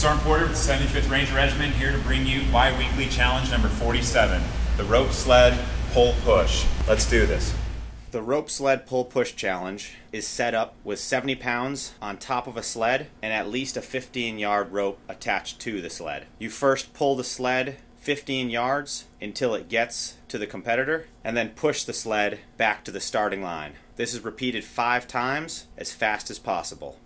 Sergeant Porter with the 75th Ranger Regiment here to bring you bi-weekly challenge number 47, the rope sled pull push. Let's do this. The rope sled pull push challenge is set up with 70 pounds on top of a sled and at least a 15 yard rope attached to the sled. You first pull the sled 15 yards until it gets to the competitor and then push the sled back to the starting line. This is repeated five times as fast as possible.